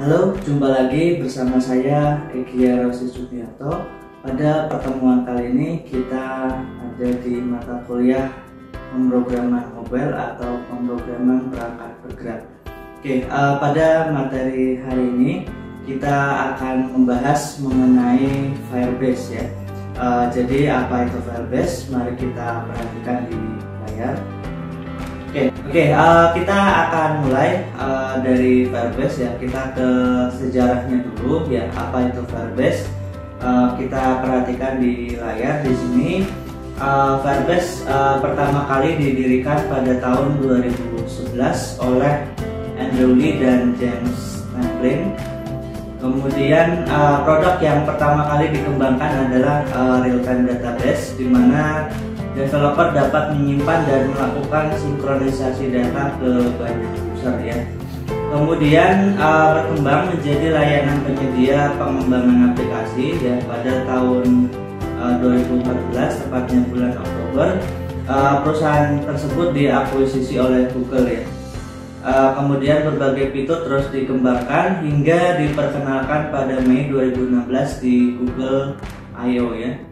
Halo, jumpa lagi bersama saya Eki Rosi Subianto. Pada pertemuan kali ini kita ada di mata kuliah pemrograman mobile atau pemrograman perangkat bergerak. Oke, uh, pada materi hari ini kita akan membahas mengenai Firebase ya. Uh, jadi apa itu Firebase? Mari kita perhatikan di layar. Oke, okay, uh, kita akan mulai uh, dari Firebase ya. Kita ke sejarahnya dulu ya. Apa itu Firebase? Uh, kita perhatikan di layar di sini. Uh, Firebase uh, pertama kali didirikan pada tahun 2011 oleh Andrew Lee dan James Franklin. Kemudian uh, produk yang pertama kali dikembangkan adalah uh, real-time database, di mana developer dapat menyimpan dan melakukan sinkronisasi data ke banyak user ya. Kemudian uh, berkembang menjadi layanan penyedia pengembangan aplikasi ya pada tahun uh, 2014 tepatnya bulan Oktober uh, perusahaan tersebut diakuisisi oleh Google ya. Uh, kemudian berbagai fitur terus dikembangkan hingga diperkenalkan pada Mei 2016 di Google I.O. ya.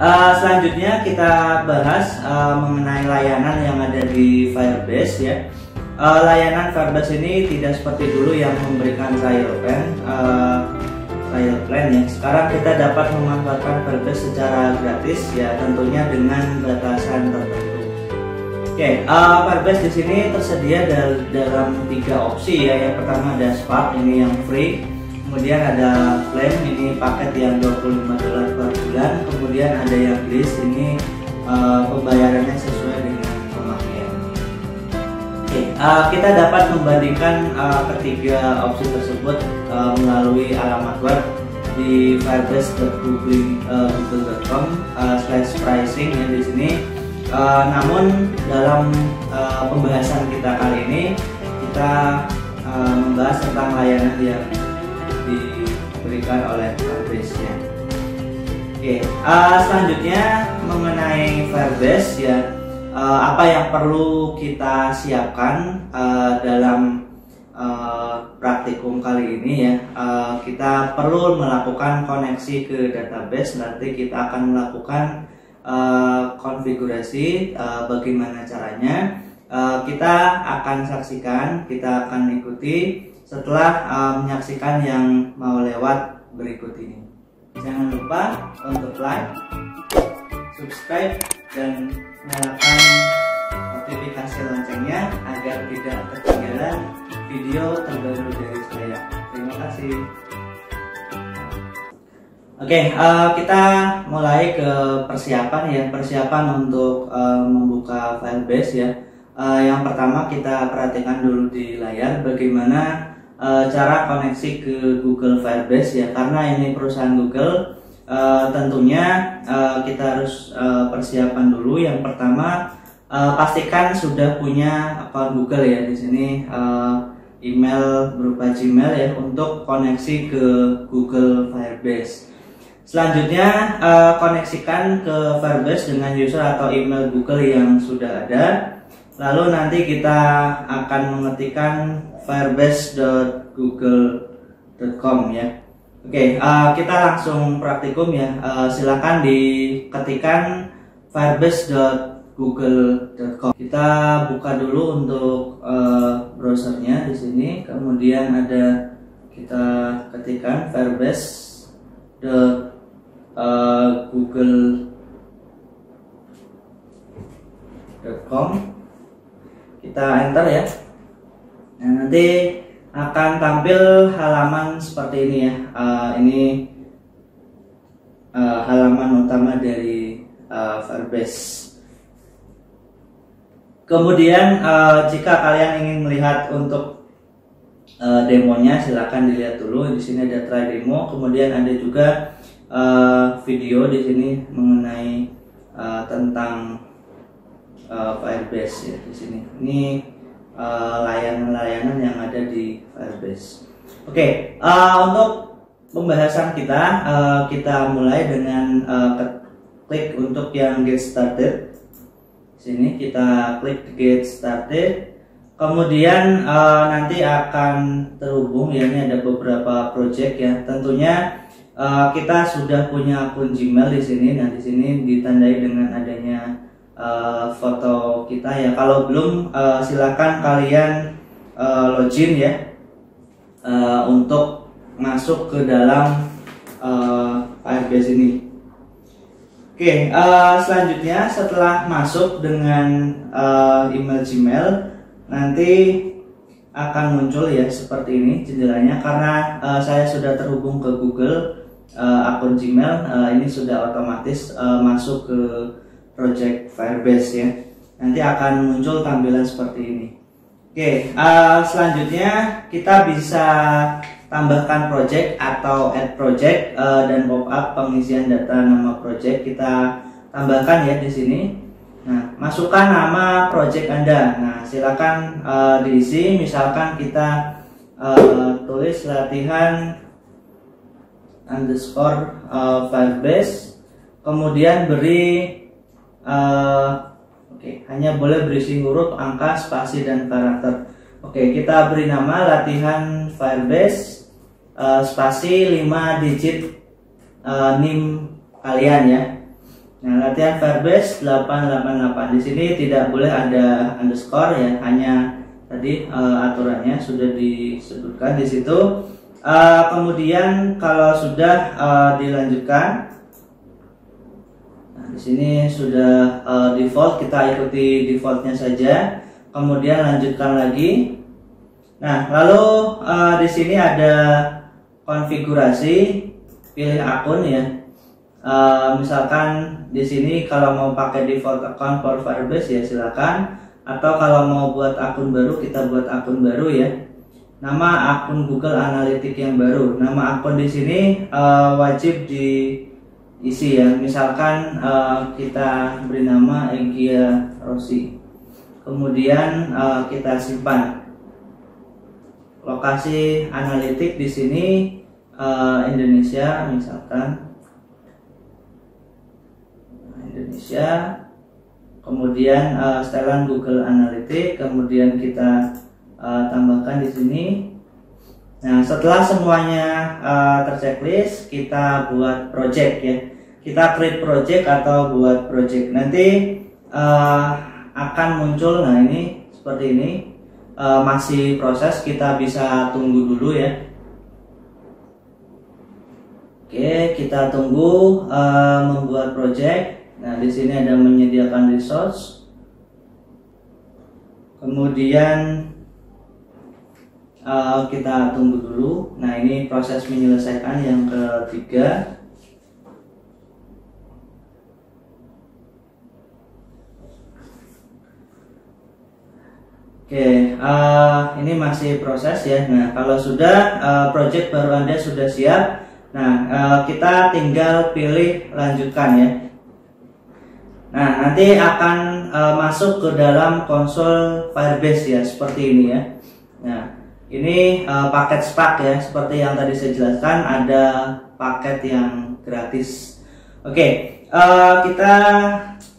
Uh, selanjutnya kita bahas uh, mengenai layanan yang ada di Firebase ya. Uh, layanan Firebase ini tidak seperti dulu yang memberikan trial plan, trial plan ya. Sekarang kita dapat memanfaatkan Firebase secara gratis ya, tentunya dengan batasan tertentu. Oke, okay, uh, Firebase di sini tersedia dalam tiga opsi ya. Yang pertama ada Spark ini yang free kemudian ada plan ini paket yang 25 dolar per bulan. Kemudian ada yang list ini uh, pembayarannya sesuai dengan pemakaian oke okay, uh, eh, kita dapat membandingkan uh, ketiga opsi tersebut uh, melalui alamat web di firebase.google.com uh, slash pricing ya di sini. Uh, namun dalam uh, pembahasan kita kali ini kita uh, membahas tentang layanan yang diberikan oleh Firebase ya. Oke, uh, selanjutnya mengenai Firebase ya, uh, apa yang perlu kita siapkan uh, dalam uh, praktikum kali ini ya, uh, kita perlu melakukan koneksi ke database. Nanti kita akan melakukan uh, konfigurasi uh, bagaimana caranya. Uh, kita akan saksikan, kita akan ikuti setelah uh, menyaksikan yang mau lewat berikut ini. Jangan lupa untuk like, subscribe, dan nyalakan notifikasi loncengnya agar tidak ketinggalan video terbaru dari saya. Terima kasih. Oke, okay, uh, eh, kita mulai ke persiapan ya, persiapan untuk uh, membuka Firebase ya. Uh, yang pertama kita perhatikan dulu di layar bagaimana e, cara koneksi ke Google Firebase ya karena ini perusahaan Google e, tentunya e, kita harus e, persiapan dulu yang pertama e, pastikan sudah punya akun Google ya di sini e, email berupa Gmail ya untuk koneksi ke Google Firebase Selanjutnya uh, koneksikan ke Firebase dengan user atau email Google yang sudah ada. Lalu nanti kita akan mengetikkan firebase.google.com ya. Oke, uh, kita langsung praktikum ya. Uh, silakan diketikkan firebase.google.com. Kita buka dulu untuk uh, browsernya di sini. Kemudian ada kita ketikkan firebase.google.com. Kita enter ya. Nah, nanti akan tampil halaman seperti ini ya. Uh, ini uh, halaman utama dari uh, Firebase. Kemudian uh, jika kalian ingin melihat untuk uh, demonya silahkan dilihat dulu. Di sini ada try demo. Kemudian ada juga uh, video di sini mengenai uh, tentang uh, Firebase ya di sini. Ini layanan-layanan uh, yang ada di Firebase. Oke, okay, uh, eh, untuk pembahasan kita uh, kita mulai dengan uh, klik untuk yang get started. Sini kita klik get started. kemudian uh, nanti akan terhubung ya ini ada beberapa project ya tentunya uh, kita sudah punya akun Gmail di sini nah di sini ditandai dengan adanya uh, foto kita ya. Kalau belum uh, silakan kalian uh, login ya uh, untuk masuk ke dalam uh, Firebase ini. Oke, uh, selanjutnya setelah masuk dengan uh, email Gmail, nanti akan muncul ya seperti ini jendelanya. Karena uh, saya sudah terhubung ke Google uh, akun Gmail uh, ini sudah otomatis uh, masuk ke project Firebase ya nanti akan muncul tampilan seperti ini oke uh, selanjutnya kita bisa tambahkan project atau add project uh, dan pop-up pengisian data nama project kita tambahkan ya di sini Nah, masukkan nama project Anda. Nah, silakan uh, diisi. Misalkan kita uh, tulis latihan underscore uh, Firebase, kemudian beri uh, oke okay, hanya boleh berisi huruf, angka, spasi dan karakter. Oke, okay, kita beri nama latihan Firebase uh, spasi 5 digit uh, NIM kalian ya. Nah, latihan Firebase 888 di sini tidak boleh ada underscore ya, hanya tadi uh, aturannya sudah disebutkan di situ. Uh, kemudian kalau sudah uh, dilanjutkan, di sini sudah uh, default kita ikuti defaultnya saja. Kemudian lanjutkan lagi. Nah, lalu uh, di sini ada konfigurasi pilih akun ya uh, misalkan di sini kalau mau pakai default account for Firebase ya silakan atau kalau mau buat akun baru kita buat akun baru ya nama akun Google Analytics yang baru nama akun di sini uh, wajib diisi ya. Misalkan uh, kita beri nama Egia Rossi. Kemudian uh, kita simpan. Lokasi analitik di sini uh, Indonesia misalkan. Indonesia. Kemudian uh, setelan Google Analytics kemudian kita uh, tambahkan di sini. Nah setelah semuanya uh, terchecklist kita buat project ya kita create project atau buat project nanti uh, akan muncul nah ini seperti ini uh, masih proses kita bisa tunggu dulu ya Oke, kita tunggu uh, membuat project. Nah, di sini ada menyediakan resource. Kemudian uh, kita tunggu dulu. Nah, ini proses menyelesaikan yang ketiga. Oke, uh, ini masih proses ya. Nah, kalau sudah uh, project baru Anda sudah siap, nah uh, kita tinggal pilih lanjutkan ya. Nah, nanti akan uh, masuk ke dalam konsol Firebase ya, seperti ini ya. Nah, ini uh, paket Spark ya, seperti yang tadi saya jelaskan, ada paket yang gratis. Oke, okay, uh, kita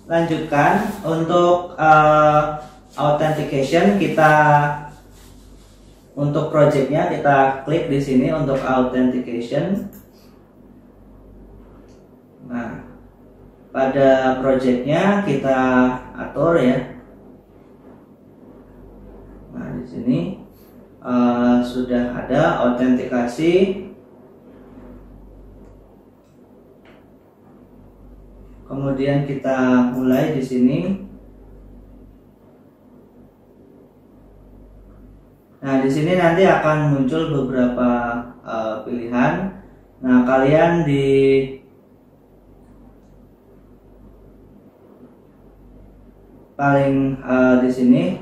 lanjutkan untuk uh, authentication. Kita untuk projectnya kita klik di sini untuk authentication. Nah, pada projectnya kita atur ya nah di sini uh, sudah ada autentikasi kemudian kita mulai di sini Nah, di sini nanti akan muncul beberapa uh, pilihan. Nah, kalian di paling uh, di sini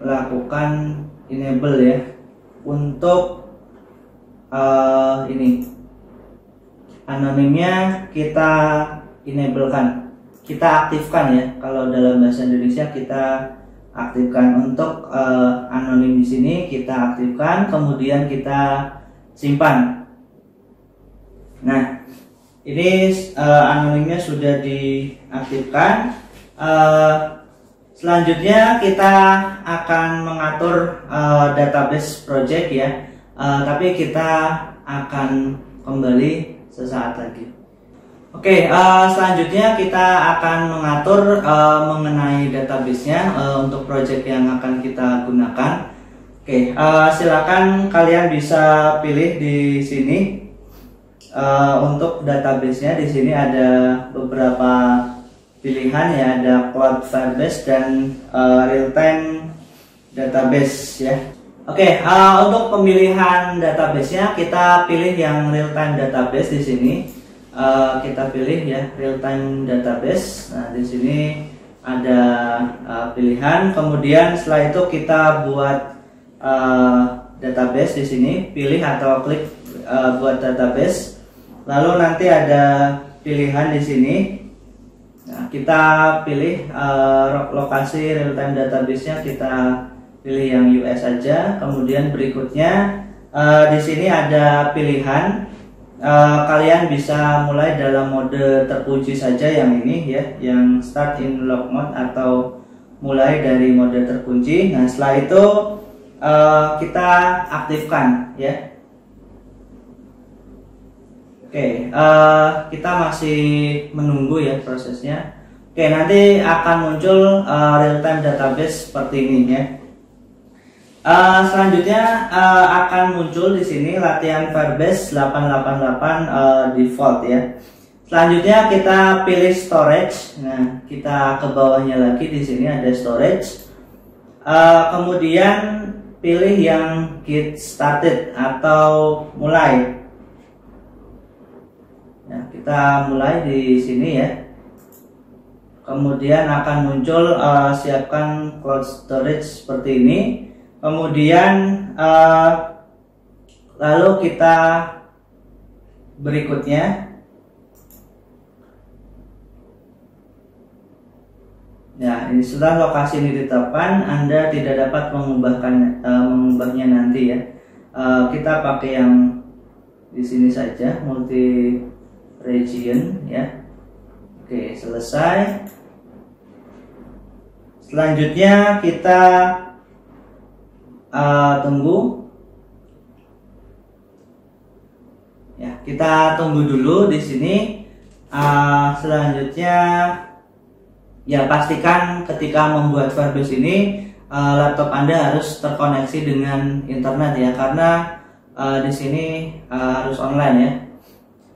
dilakukan enable ya untuk uh, ini anonimnya kita enablekan kita aktifkan ya kalau dalam bahasa Indonesia kita aktifkan untuk uh, anonim di sini kita aktifkan kemudian kita simpan. Nah ini uh, anonimnya sudah diaktifkan. Uh, Selanjutnya kita akan mengatur uh, database project ya, uh, tapi kita akan kembali sesaat lagi. Oke, uh, selanjutnya kita akan mengatur uh, mengenai databasenya uh, untuk project yang akan kita gunakan. Oke, uh, silakan kalian bisa pilih di sini uh, untuk databasenya. Di sini ada beberapa pilihan ya, ada cloud Firebase dan uh, real time database ya. Oke, uh, untuk pemilihan databasenya kita pilih yang real time database di sini uh, kita pilih ya real time database. Nah, di sini ada uh, pilihan. Kemudian setelah itu kita buat uh, database di sini, pilih atau klik uh, buat database. Lalu nanti ada pilihan di sini. Nah, kita pilih uh, lokasi real time database-nya kita pilih yang US saja. Kemudian berikutnya uh, di sini ada pilihan uh, kalian bisa mulai dalam mode terkunci saja yang ini ya, yang start in lock mode atau mulai dari mode terkunci. Nah setelah itu uh, kita aktifkan ya. Oke, okay, uh, kita masih menunggu ya prosesnya. Oke, okay, nanti akan muncul uh, real time database seperti ini ya. Uh, selanjutnya uh, akan muncul di sini latihan Firebase 888 uh, default ya. Selanjutnya kita pilih storage. Nah, kita ke bawahnya lagi di sini ada storage. Uh, kemudian pilih yang get started atau mulai. Nah, kita mulai di sini ya. Kemudian akan muncul uh, siapkan cloud storage seperti ini kemudian uh, lalu kita berikutnya Ya, ini setelah lokasi ini ditetapkan, Anda tidak dapat mengubahkan uh, mengubahnya nanti ya. Uh, kita pakai yang di sini saja, multi region ya. Oke, selesai. Selanjutnya kita uh, tunggu. Ya kita tunggu dulu di sini. Uh, selanjutnya ya pastikan ketika membuat Firebase ini uh, laptop anda harus terkoneksi dengan internet ya karena uh, di sini uh, harus online ya.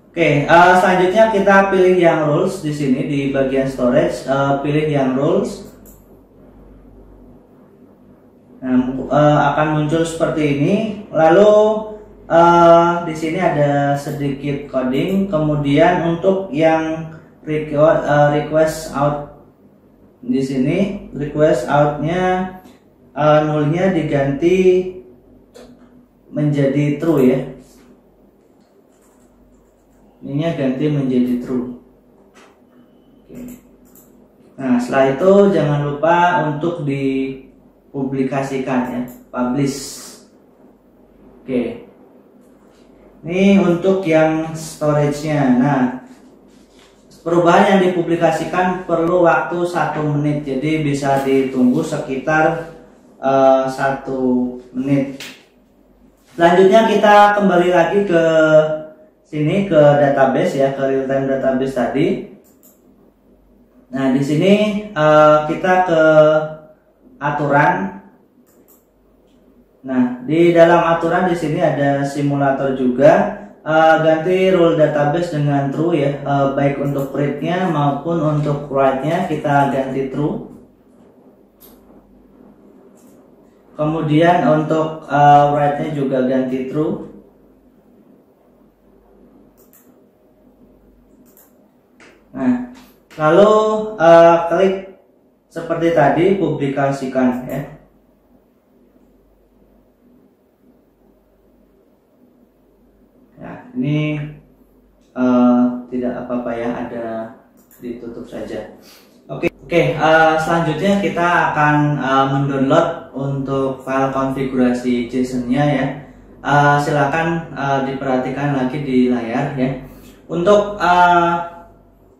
Oke, uh, selanjutnya kita pilih yang rules di sini di bagian storage, uh, pilih yang rules. Nah, uh, akan muncul seperti ini. Lalu uh, di sini ada sedikit coding. Kemudian untuk yang request, uh, request out di sini request outnya uh, nulnya diganti menjadi true ya. Ini ganti menjadi true. Nah setelah itu jangan lupa untuk di publikasikan ya. Publish. Oke. Ini untuk yang storage-nya. Nah perubahan yang dipublikasikan perlu waktu satu menit. Jadi bisa ditunggu sekitar uh, satu menit. Selanjutnya kita kembali lagi ke sini ke database ya ke real time database tadi. Nah di sini uh, kita ke aturan. Nah, di dalam aturan di sini ada simulator juga. Uh, ganti rule database dengan true ya, uh, baik untuk read-nya maupun untuk write-nya kita ganti true. Kemudian untuk uh, write-nya juga ganti true. Nah, lalu uh, klik seperti tadi publikasikan ya. Ya ini uh, tidak apa-apa ya ada ditutup saja. Oke oke uh, selanjutnya kita akan uh, mendownload untuk file konfigurasi JSON-nya ya. Uh, silakan uh, diperhatikan lagi di layar ya. Untuk uh,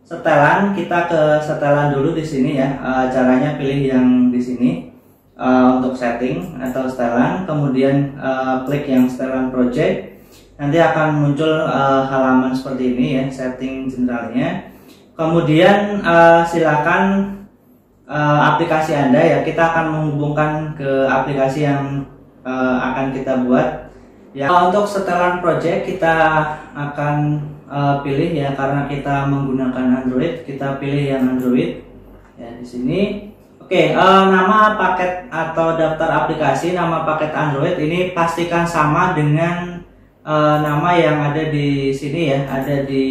setelan kita ke setelan dulu di sini ya. Uh, caranya pilih yang di sini uh, untuk setting atau setelan. Kemudian uh, klik yang setelan project. Nanti akan muncul uh, halaman seperti ini ya setting generalnya. Kemudian uh, silakan uh, aplikasi anda ya. Kita akan menghubungkan ke aplikasi yang uh, akan kita buat ya untuk setelan project kita akan uh, pilih ya karena kita menggunakan Android kita pilih yang Android ya di sini oke okay, uh, eh, nama paket atau daftar aplikasi nama paket Android ini pastikan sama dengan uh, nama yang ada di sini ya ada di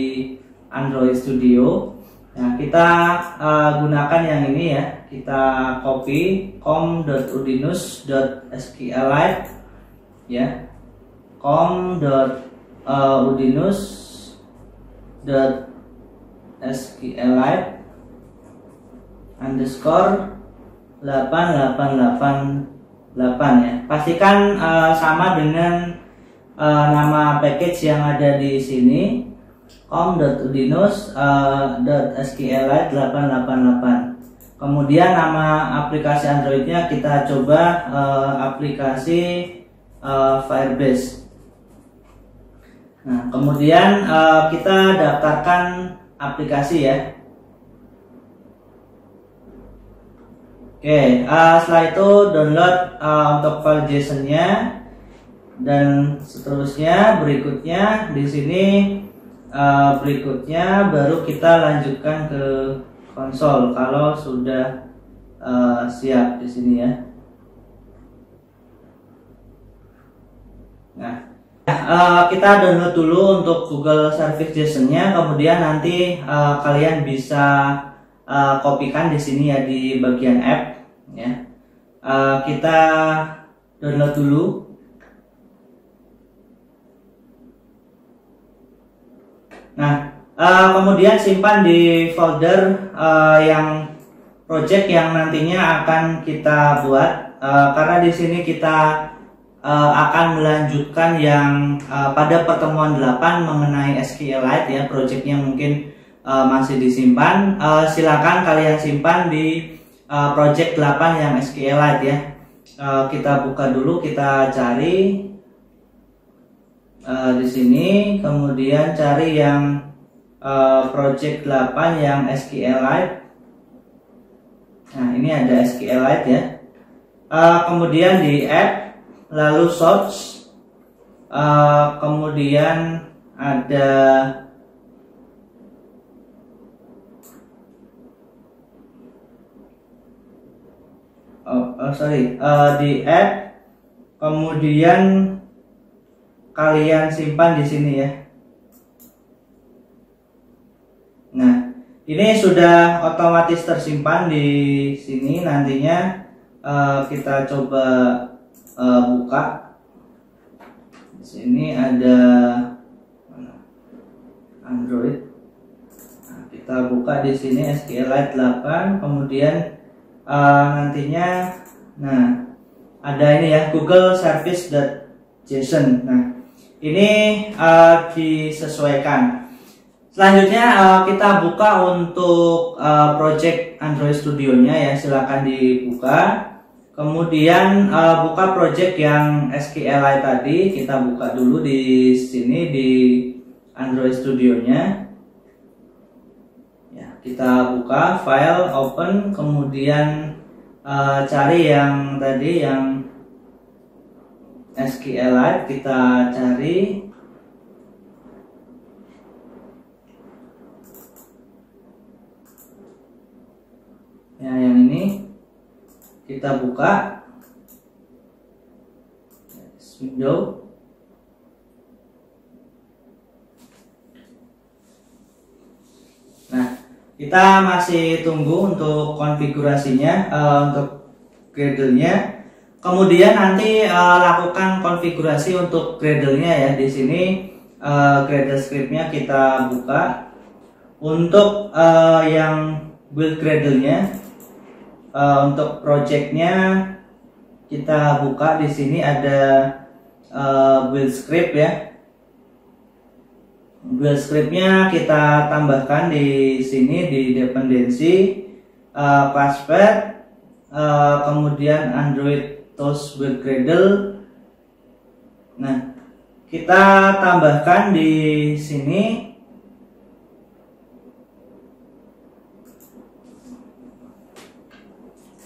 Android Studio Nah, kita uh, gunakan yang ini ya. Kita copy com.udinus.sqlite ya. com.udinus dot SQLite underscore 8888 ya. Pastikan uh, sama dengan uh, nama package yang ada di sini. com.udinus.sqlite uh, 888 kemudian nama aplikasi Androidnya kita coba uh, aplikasi uh, Firebase Nah, kemudian uh, kita daftarkan aplikasi ya. Oke, uh, setelah itu download uh, untuk file JSON-nya dan seterusnya berikutnya di sini uh, berikutnya baru kita lanjutkan ke konsol kalau sudah uh, siap di sini ya. Nah, Uh, kita download dulu untuk Google Service JSON-nya, kemudian nanti uh, kalian bisa uh, kopikan di sini ya di bagian app, ya. Kita download dulu. Nah, kemudian simpan di folder yang project yang nantinya akan kita buat, uh, karena di sini kita uh, akan melanjutkan yang uh, pada pertemuan 8 mengenai SQLite ya projectnya mungkin uh, masih disimpan. Uh, silakan kalian simpan di uh, project 8 yang SQLite ya. Uh, kita buka dulu kita cari uh, di sini. Kemudian cari yang uh, project 8 yang SQLite nah ini ada SQLite ya. Uh, kemudian di add lalu search uh, kemudian ada oh, oh sorry uh, di add kemudian kalian simpan di sini ya. Nah ini sudah otomatis tersimpan di sini. Nantinya uh, kita coba uh, buka. Di sini ada Android. Nah, kita buka di sini SQLite 8 kemudian uh, nantinya nah ada ini ya Google Service.json nah ini uh, disesuaikan. Selanjutnya kita buka untuk project Android Studio-nya ya silahkan dibuka Kemudian uh, buka project yang SQLite tadi. Kita buka dulu di sini di Android Studio-nya. Ya, kita buka file open kemudian uh, cari yang tadi yang SQLite kita cari. Ya yang ini kita buka. Window. Nah kita masih tunggu untuk konfigurasinya uh, untuk Gradle-nya. Kemudian nanti uh, lakukan konfigurasi untuk Gradle-nya ya. Di sini uh, Gradle script-nya kita buka. Untuk uh, yang build Gradle-nya uh, untuk projectnya kita buka di sini ada uh, build script ya. Build scriptnya kita tambahkan di sini di dependensi uh, classpath uh, kemudian Android Tools Build Gradle. Nah kita tambahkan di sini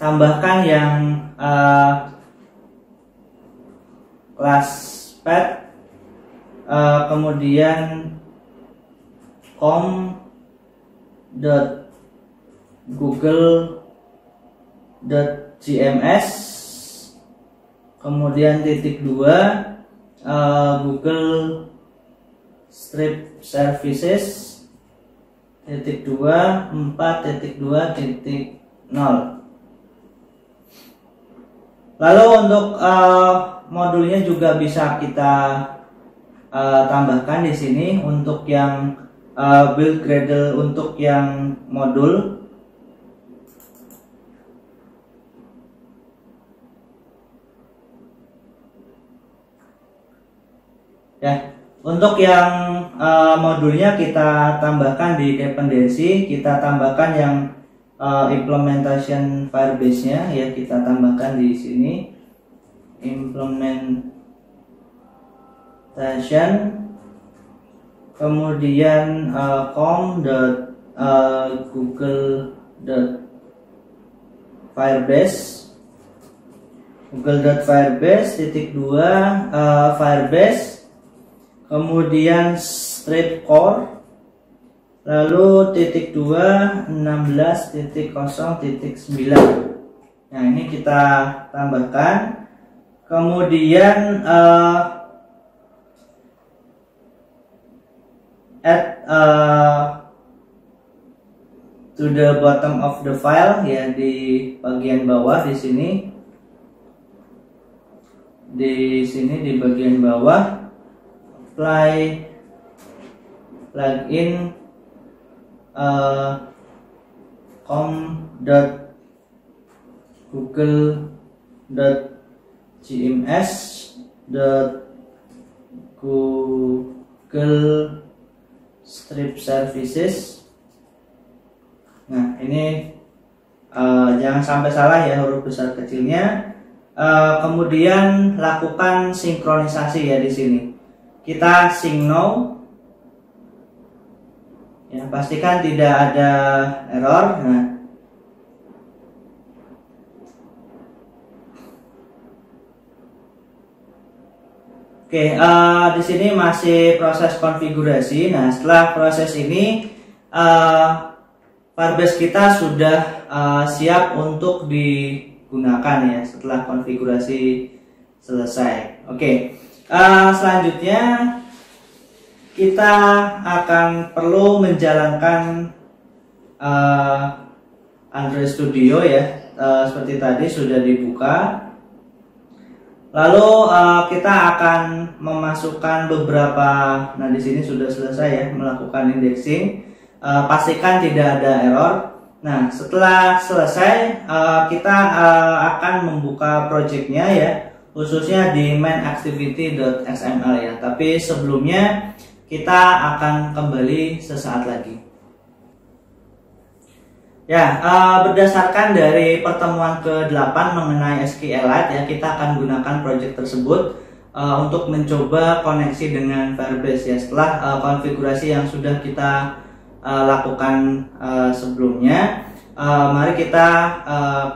tambahkan yang uh, kelas pad uh, kemudian com dot google dot gms kemudian titik dua uh, google strip services titik dua empat titik dua titik nol lalu untuk uh, modulnya juga bisa kita uh, tambahkan di sini untuk yang uh, build Gradle untuk yang modul. Ya untuk yang uh, modulnya kita tambahkan di dependensi kita tambahkan yang uh, implementation Firebase nya ya kita tambahkan di sini. Implementation. Kemudian uh, com dot uh, google dot firebase. Google dot firebase titik dua uh, firebase. Kemudian strip core lalu titik dua enam belas titik kosong titik sembilan. Nah ini kita tambahkan. Kemudian uh, add uh, to the bottom of the file ya di bagian bawah di sini. Di sini di bagian bawah. Apply plugin uh, com dot google dot gms dot google strip services. Nah ini uh, jangan sampai salah ya huruf besar kecilnya. Uh, kemudian lakukan sinkronisasi ya di sini. Kita sing no ya pastikan tidak ada error nah Oke, uh, di sini masih proses konfigurasi. Nah, setelah proses ini, uh, Firebase kita sudah uh, siap untuk digunakan ya setelah konfigurasi selesai. Oke, uh, selanjutnya kita akan perlu menjalankan uh, Android Studio ya. Uh, seperti tadi sudah dibuka Lalu uh, kita akan memasukkan beberapa, nah di sini sudah selesai ya melakukan indexing. Uh, pastikan tidak ada error. Nah setelah selesai uh, kita uh, akan membuka projectnya ya, khususnya di mainactivity.xml ya. Tapi sebelumnya kita akan kembali sesaat lagi. Ya, uh, berdasarkan dari pertemuan ke-8 mengenai SQLite ya, kita akan gunakan project tersebut uh, untuk mencoba koneksi dengan Firebase ya. Setelah uh, konfigurasi yang sudah kita lakukan sebelumnya, mari kita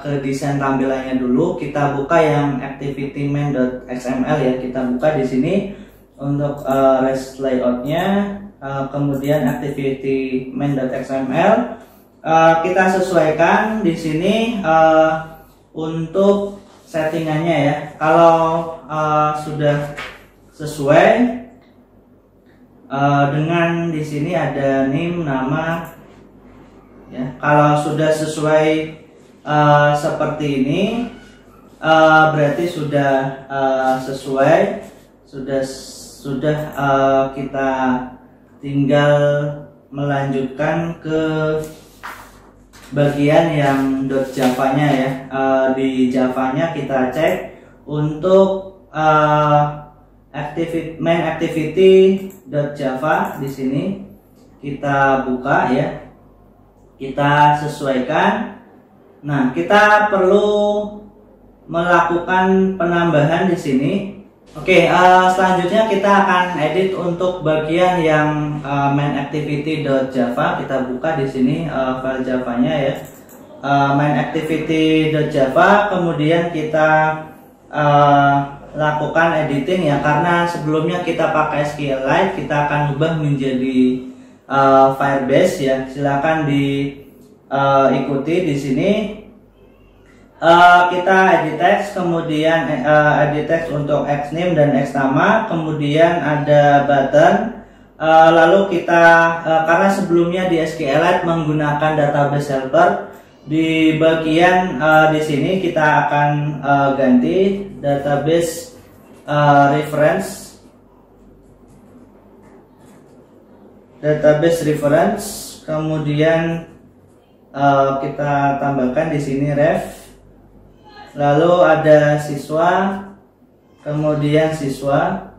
ke desain tampilannya dulu. Kita buka yang activity-main.xml ya. Kita buka di sini untuk uh, REST layoutnya, uh, kemudian activity-main.xml uh, kita sesuaikan di sini uh, untuk settingannya ya. Kalau uh, sudah sesuai uh, dengan di sini ada name nama ya. Kalau sudah sesuai uh, seperti ini uh, berarti sudah uh, sesuai sudah sudah uh, kita tinggal melanjutkan ke bagian yang .java-nya ya. Uh, di Java-nya kita cek untuk uh, activity main activity.java di sini kita buka ya. Kita sesuaikan. Nah, kita perlu melakukan penambahan di sini. Oke, uh, selanjutnya kita akan edit untuk bagian yang uh, main activity.java. Kita buka di sini uh, file Java-nya ya. Uh, main activity.java, kemudian kita uh, lakukan editing ya karena sebelumnya kita pakai SQLite kita akan ubah menjadi uh, Firebase ya silakan diikuti uh, di sini uh, kita edit text kemudian uh, edit text untuk xname dan xnama kemudian ada button. Uh, lalu kita uh, karena sebelumnya di SQLite menggunakan database helper di bagian uh, di sini kita akan uh, ganti database uh, reference. Database reference kemudian uh, kita tambahkan di sini ref lalu ada siswa kemudian siswa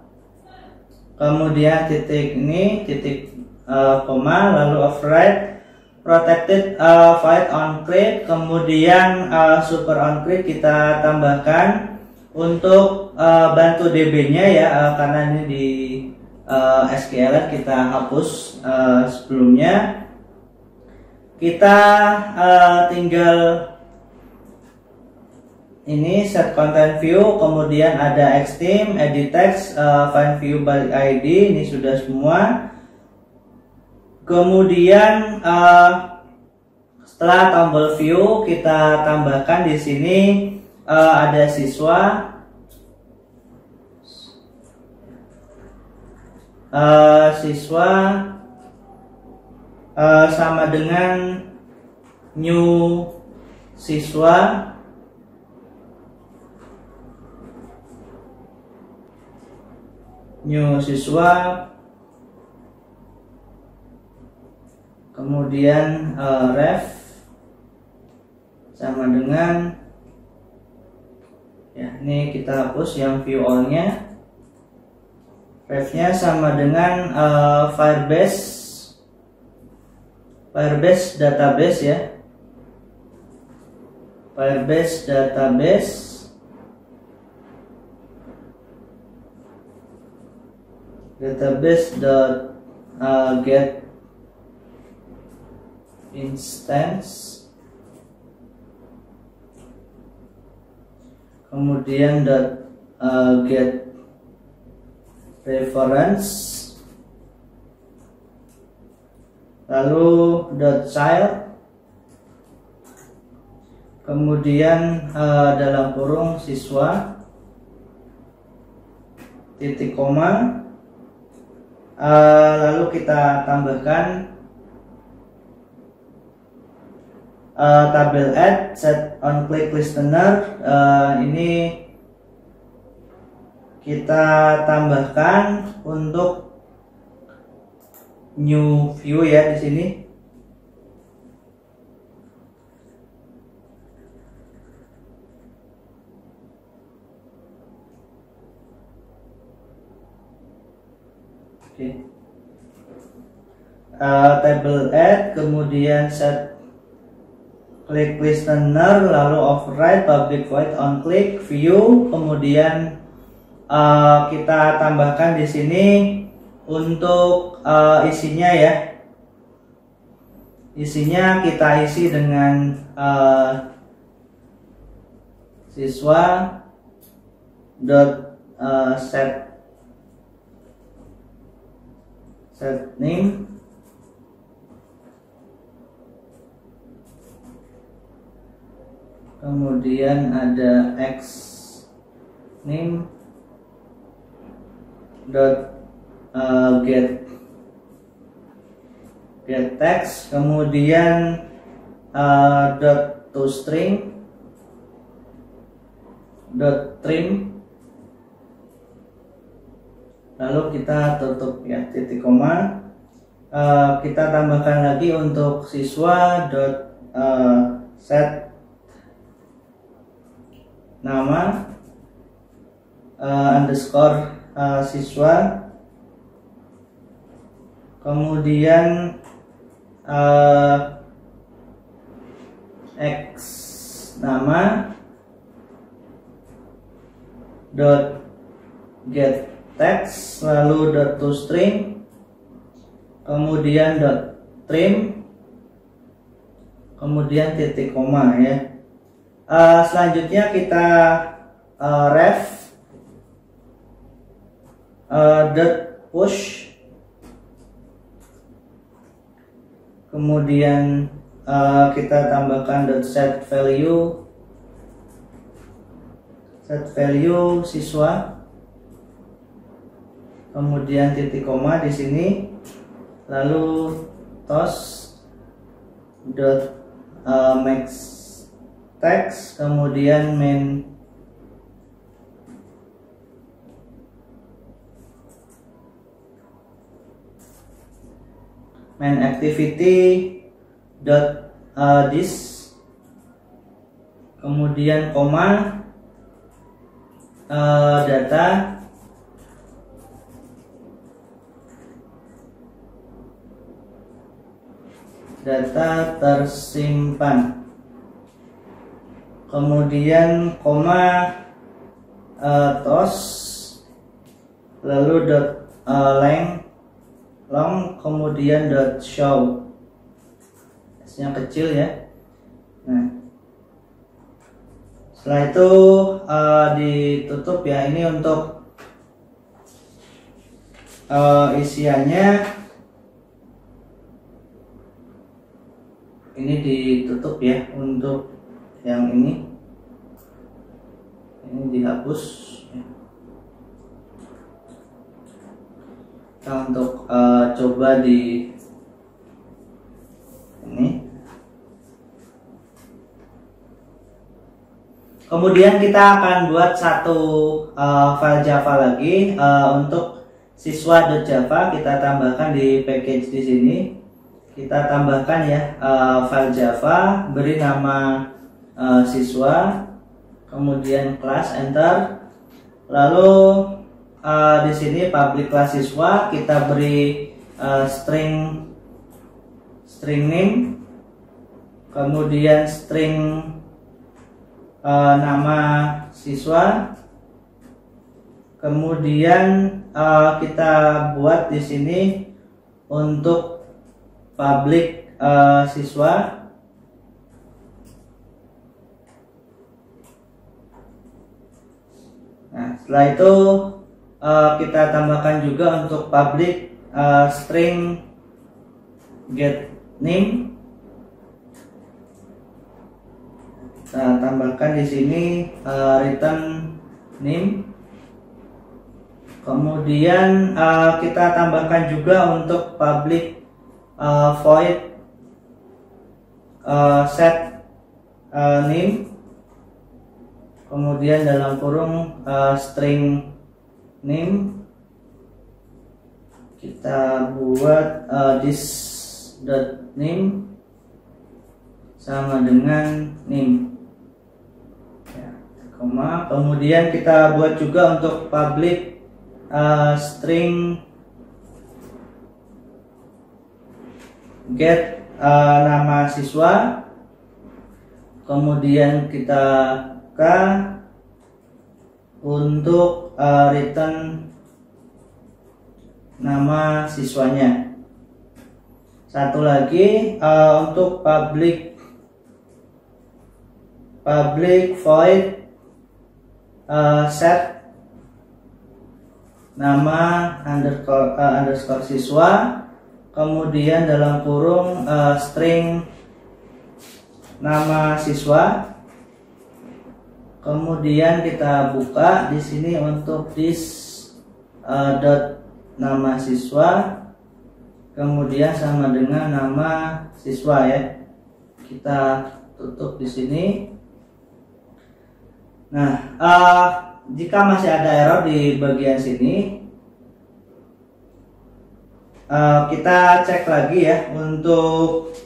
kemudian titik ini titik uh, koma lalu override protected uh, void on click kemudian uh, super on click kita tambahkan untuk uh, bantu DB nya ya uh, karena ini di uh, SQL kita hapus uh, sebelumnya. Kita uh, tinggal ini set content view kemudian ada xtheme edit text uh, find view balik id ini sudah semua. Kemudian uh, setelah tombol view kita tambahkan di sini uh, ada siswa. Uh, siswa uh, sama dengan new siswa new siswa kemudian uh, ref. Sama dengan ya ini kita hapus yang view all nya refnya sama dengan uh, firebase. Firebase database ya. Firebase database database dot uh, get instance. Kemudian dot uh, get reference. Lalu dot child. Kemudian uh, dalam kurung siswa titik koma uh, lalu kita tambahkan uh, tabel add set on click listener. Uh, ini kita tambahkan untuk new view ya di sini Okay. Uh, table add kemudian set klik listener lalu override public void on click view kemudian uh, kita tambahkan di sini untuk uh, isinya ya isinya kita isi dengan uh, siswa dot uh, set set name. Kemudian ada x name. Dot uh, get. Get text. Kemudian uh, dot to string. Dot trim lalu kita tutup ya titik koma. Uh, kita tambahkan lagi untuk siswa dot uh, set nama uh, underscore uh, siswa. Kemudian uh, x nama dot get text lalu dot to string kemudian dot trim kemudian titik koma ya. Uh, selanjutnya kita uh, ref uh, dot push kemudian uh, kita tambahkan dot set value set value siswa kemudian titik koma di sini. Lalu tos dot uh, max text kemudian main main activity dot uh, this kemudian koma uh, data data tersimpan. Kemudian koma uh, tos lalu dot uh, length long kemudian dot show. S-nya kecil ya. Nah. Setelah itu uh, ditutup ya. Ini untuk uh, isiannya ini ditutup ya untuk yang ini. Ini dihapus. Kita untuk uh, coba di ini. Kemudian kita akan buat satu uh, file Java lagi uh, untuk siswa.java kita tambahkan di package di sini kita tambahkan ya uh, file Java beri nama uh, siswa kemudian kelas enter. Lalu uh, di sini public class siswa kita beri uh, string string name. Kemudian string uh, nama siswa. Kemudian uh, kita buat di sini untuk publik uh, siswa Nah, setelah itu uh, kita tambahkan juga untuk public uh, string get name. Kita tambahkan di sini uh, return name. Kemudian uh, kita tambahkan juga untuk public uh, void uh, set uh, name kemudian dalam kurung uh, string name kita buat uh, this dot name sama dengan name ya, koma. Kemudian kita buat juga untuk public uh, string get uh, nama siswa. Kemudian kita k untuk uh, return nama siswanya. Satu lagi uh, untuk public public void uh, set nama underscore, uh, underscore siswa kemudian dalam kurung uh, string nama siswa. Kemudian kita buka di sini untuk this uh, dot nama siswa. Kemudian sama dengan nama siswa ya. Kita tutup di sini. Nah uh, jika masih ada error di bagian sini uh, kita cek lagi ya untuk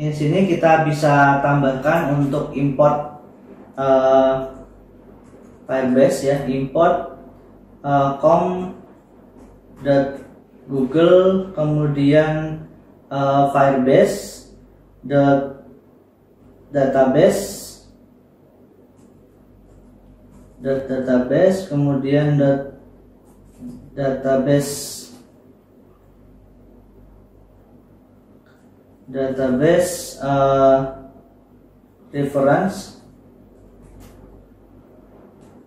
di sini kita bisa tambahkan untuk import uh, Firebase ya import uh, com Google kemudian uh, Firebase dot database dot database kemudian dot database database uh, reference.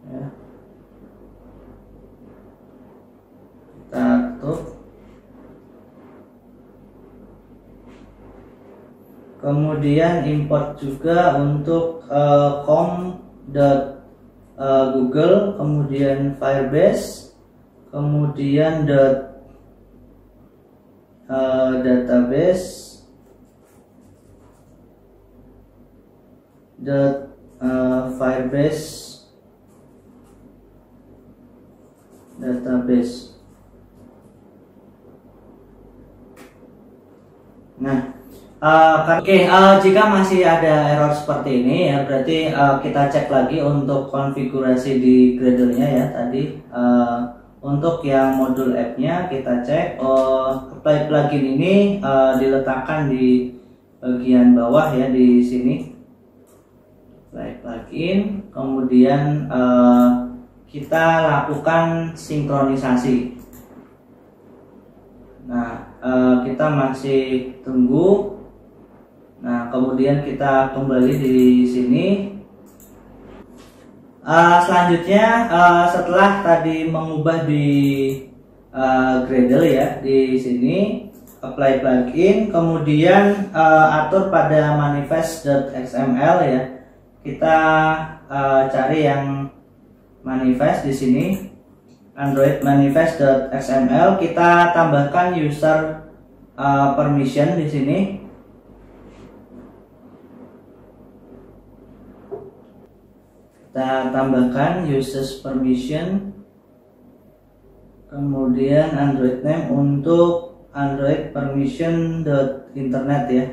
Ya. kemudian import juga untuk uh, com uh, Google kemudian Firebase kemudian dot uh, database dot uh, Firebase database nah Uh, Oke, okay, uh, jika masih ada error seperti ini ya berarti uh, kita cek lagi untuk konfigurasi di Gradle-nya ya tadi. Uh, untuk yang modul app-nya kita cek uh, plugin ini uh, diletakkan di bagian bawah ya di sini. Apply plugin, kemudian uh, kita lakukan sinkronisasi. Nah, uh, kita masih tunggu Nah, kemudian kita kembali di sini. Uh, selanjutnya, uh, setelah tadi mengubah di uh, Gradle ya di sini, apply plugin, kemudian uh, atur pada manifest.xml ya. Kita uh, cari yang manifest di sini, Android manifest.xml. Kita tambahkan user uh, permission di sini kita tambahkan uses permission. Kemudian android name untuk android permission dot internet ya.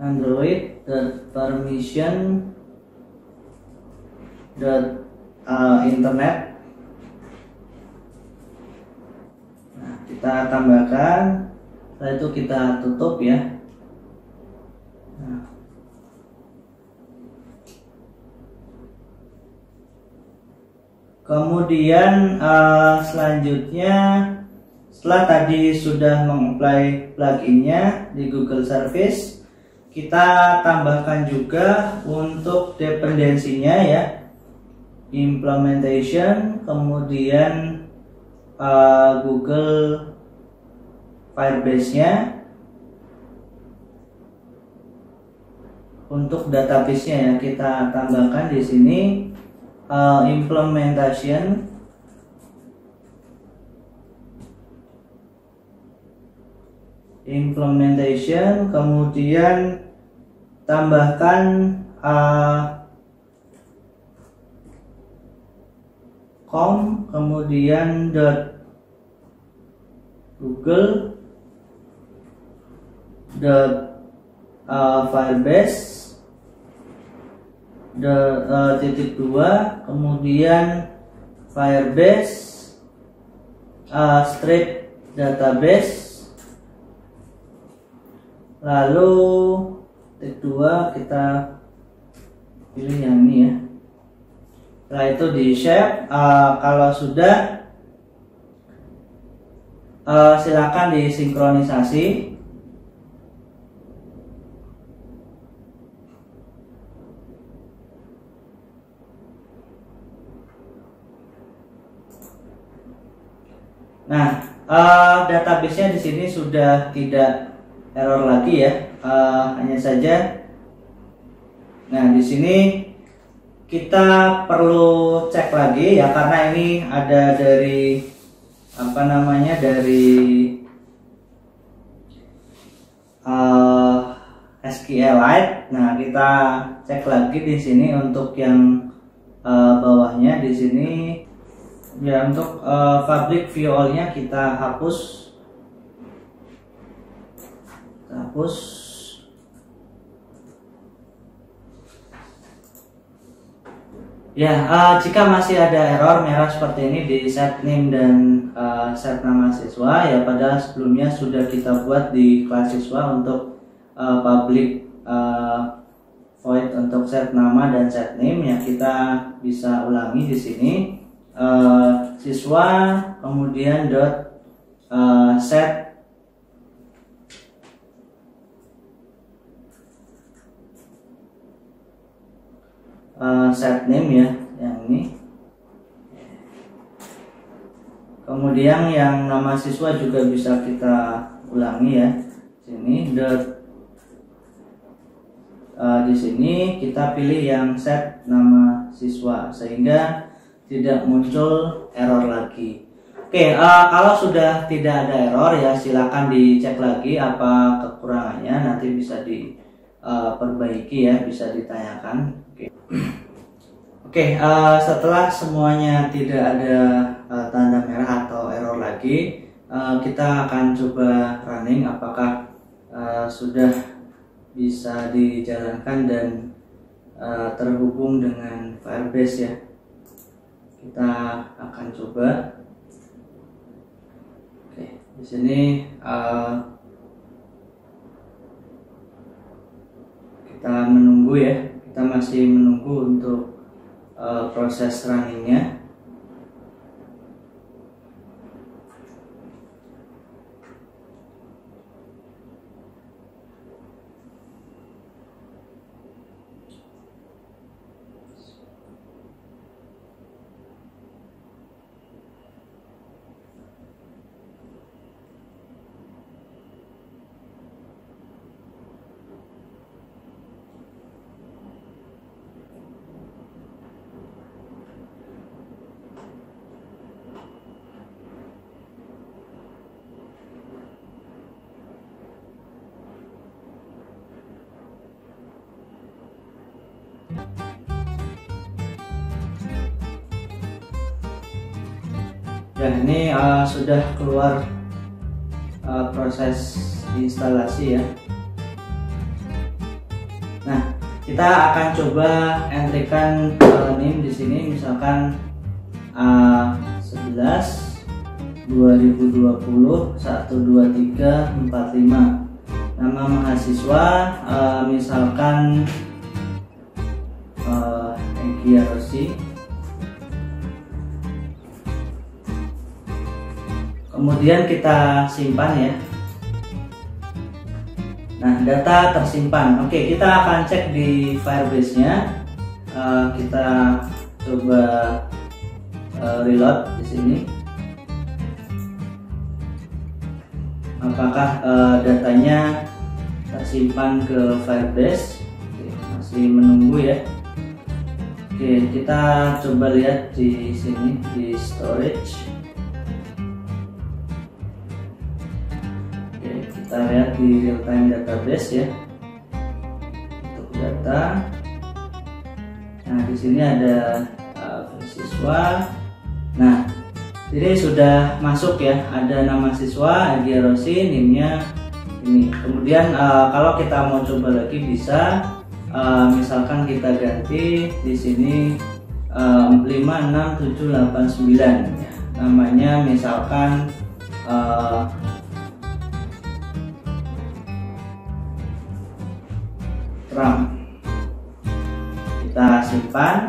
Android dot permission dot uh, internet. Nah, kita tambahkan. Setelah itu kita tutup ya Kemudian uh, selanjutnya setelah tadi sudah mengapply pluginnya di Google Service, kita tambahkan juga untuk dependensinya ya, implementation, kemudian uh, Google Firebase-nya, untuk database-nya ya. Kita tambahkan di sini uh, implementation. Implementation kemudian tambahkan uh, com kemudian dot google dot uh, firebase uh, titik dua kemudian Firebase uh, strip database. Lalu titik dua kita pilih yang ini ya. Setelah itu di shape uh, kalau sudah uh, silakan disinkronisasi Nah, uh, database-nya di sini sudah tidak error lagi ya. Uh, hanya saja Nah, di sini kita perlu cek lagi ya karena ini ada dari apa namanya dari uh, SQLite. Nah, kita cek lagi di sini untuk yang uh, bawahnya di sini ya untuk uh, public view-nya kita hapus. Kita hapus. Ya, uh, jika masih ada error merah seperti ini di set name dan uh, set nama siswa, ya pada sebelumnya sudah kita buat di kelas siswa untuk uh, public uh, void untuk set nama dan set name ya kita bisa ulangi di sini uh, siswa kemudian dot uh, set. Uh, set name ya yang ini. Kemudian yang nama siswa juga bisa kita ulangi ya sini dot. Uh, di sini kita pilih yang set nama siswa sehingga tidak muncul error lagi Oke, uh, kalau sudah tidak ada error ya silakan dicek lagi apa kekurangannya nanti bisa diperbaiki uh, ya, bisa ditanyakan. Oke. Oke, uh, setelah semuanya tidak ada uh, tanda merah atau error lagi, uh, kita akan coba running apakah uh, sudah bisa dijalankan dan uh, terhubung dengan Firebase ya. Kita akan coba. Oke, di sini uh, kita menunggu ya. Kita masih menunggu untuk uh, proses runningnya ya ini uh, sudah keluar uh, proses instalasi ya. Nah kita akan coba entrykan uh, name di sini. Misalkan uh, 11 2020 123 45 nama mahasiswa uh, misalkan uh, Egi Rossi kemudian kita simpan ya. Nah data tersimpan. Oke kita akan cek di Firebase nya uh, kita coba uh, reload di sini. Apakah uh, datanya tersimpan ke Firebase? Oke, masih menunggu ya. Oke, kita coba lihat di sini di storage. Kita lihat di real time database ya. Untuk data. Nah di sini ada uh, siswa nah ini sudah masuk ya. Ada nama siswa Agi Rosi nimnya ini. Kemudian uh, kalau kita mau coba lagi bisa uh, misalkan kita ganti di sini uh, 56789 ya. namanya misalkan uh, RAM kita simpan.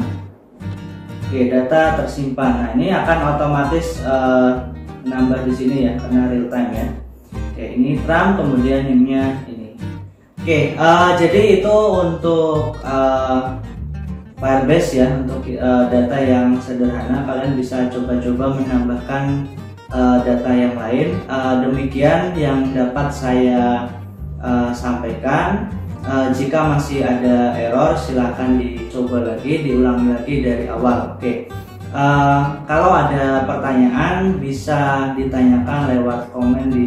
Oke data tersimpan. Nah ini akan otomatis uh, nambah di sini ya karena real time ya. Oke ini RAM kemudian ininya ini. Oke uh, jadi itu untuk uh, Firebase ya untuk uh, data yang sederhana. Kalian bisa coba-coba menambahkan uh, data yang lain. Uh, demikian yang dapat saya uh, sampaikan uh, jika masih ada error silahkan dicoba lagi diulangi lagi dari awal. Oke. Okay. uh, eh, kalau ada pertanyaan bisa ditanyakan lewat komen di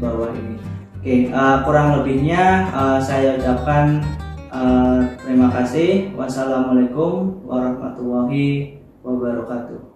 bawah ini. Oke okay, uh, eh, kurang lebihnya uh, saya ucapkan uh, terima kasih. Wassalamualaikum warahmatullahi wabarakatuh